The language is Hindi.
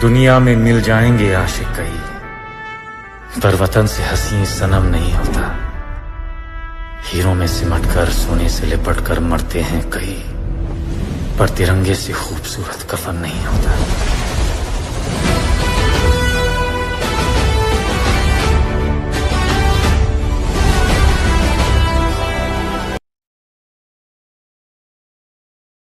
दुनिया में मिल जाएँगे आशिक कई। पर वतन से हसी सनम नहीं होता। हीरो में सिमट कर सोने से लिपट कर मरते हैं कई। पर तिरंगे से खूबसूरत कफन नहीं होता।